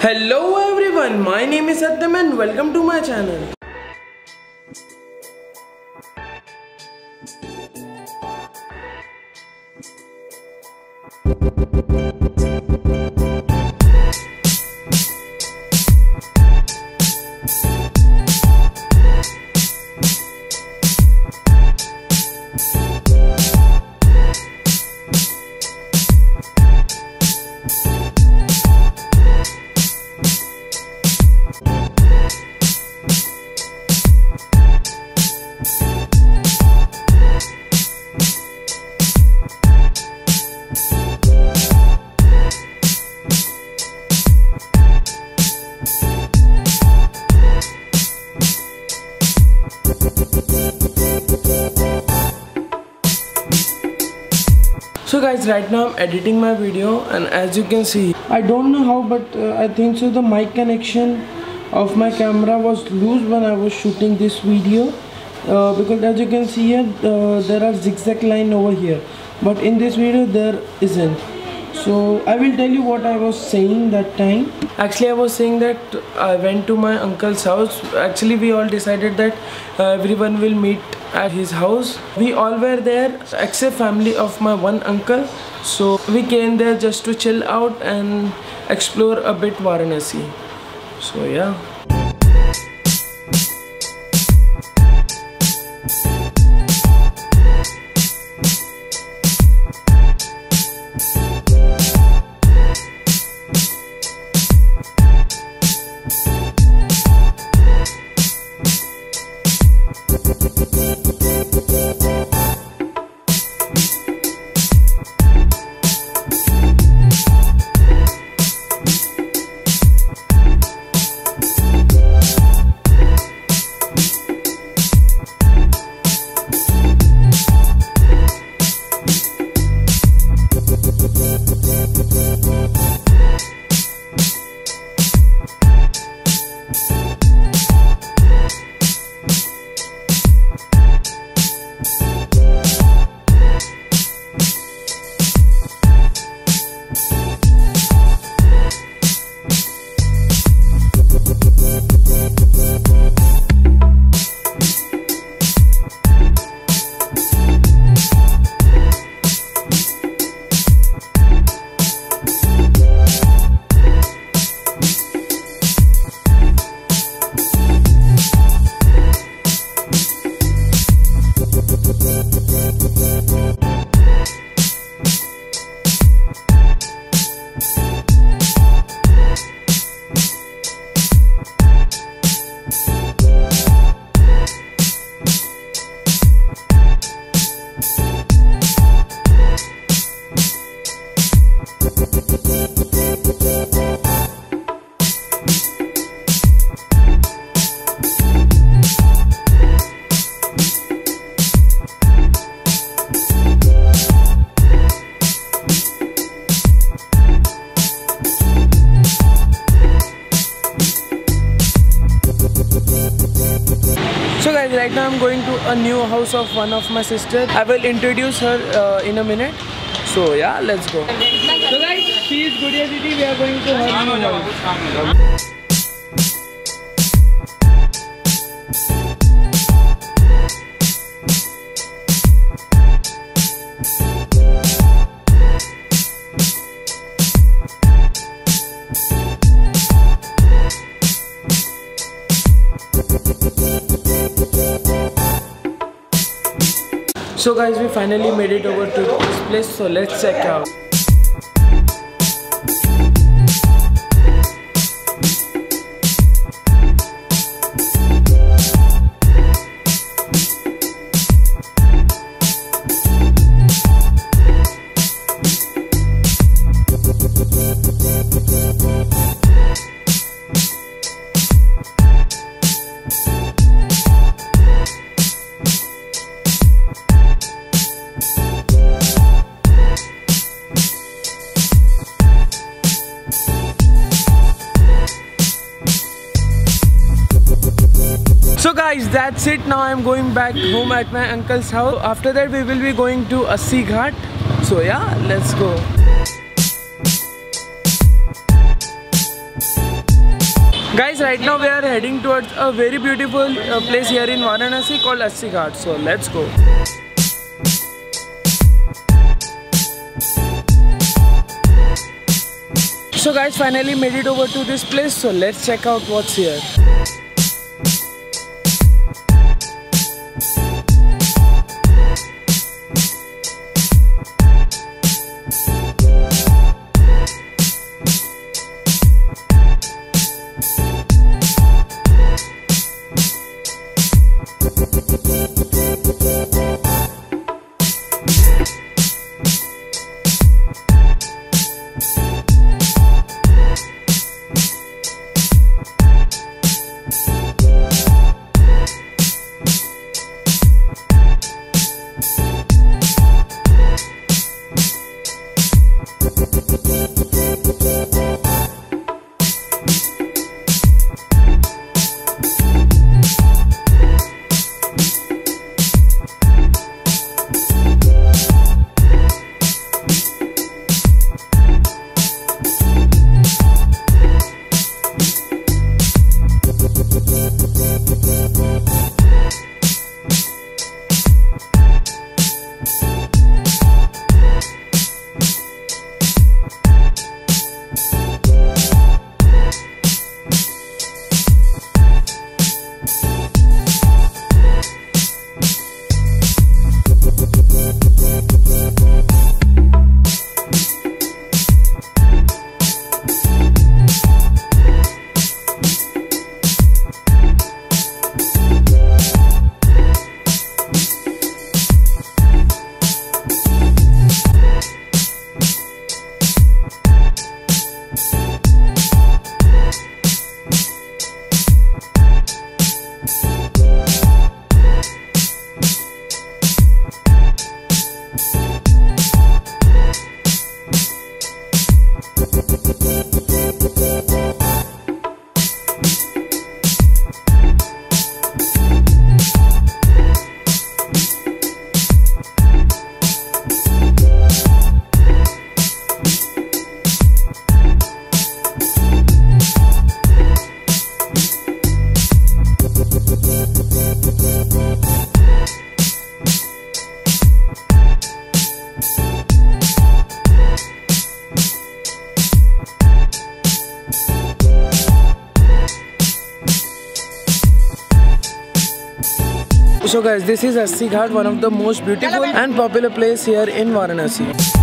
Hello everyone, my name is Satyam and welcome to my channel. So guys, right now I'm editing my video and as you can see, I don't know how but uh, I think so the mic connection of my camera was loose when I was shooting this video uh, because as you can see here, uh, there are zigzag line over here but in this video there isn't. So I will tell you what I was saying that time. Actually I was saying that I went to my uncle's house. Actually we all decided that uh, everyone will meet at his house. We all were there except family of my one uncle. So we came there just to chill out and explore a bit Varanasi. So yeah. So guys, right now I'm going to a new house of one of my sister. I will introduce her uh, in a minute. So yeah, let's go. So guys, she is Gudia Didi. We are going to her new house. So guys, we finally made it over to this place. So let's check out. That's it. Now I'm going back home at my uncle's house. After that, we will be going to Assi Ghat. So yeah, let's go. Guys, right now we are heading towards a very beautiful uh, place here in Varanasi called Assi Ghat. So let's go. So guys, finally made it over to this place. So let's check out what's here. Thank you. So guys, this is Assi Ghat, one of the most beautiful and popular place here in Varanasi.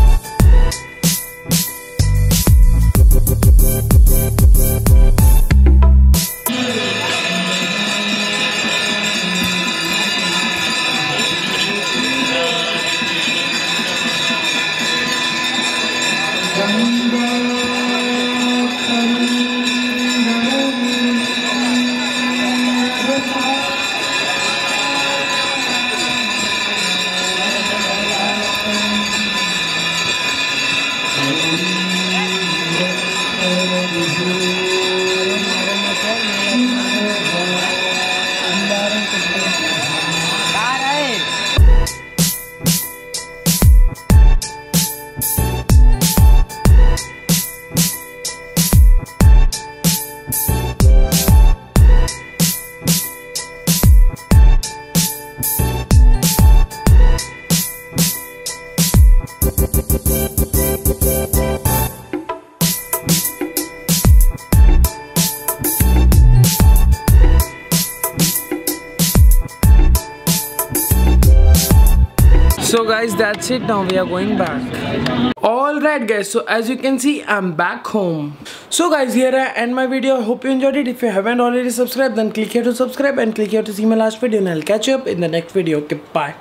So guys that's it now we are going back. Alright guys so as you can see I'm back home. So guys here I end my video. I hope you enjoyed it. If you haven't already subscribed then click here to subscribe and click here to see my last video and I'll catch you up in the next video. Okay bye.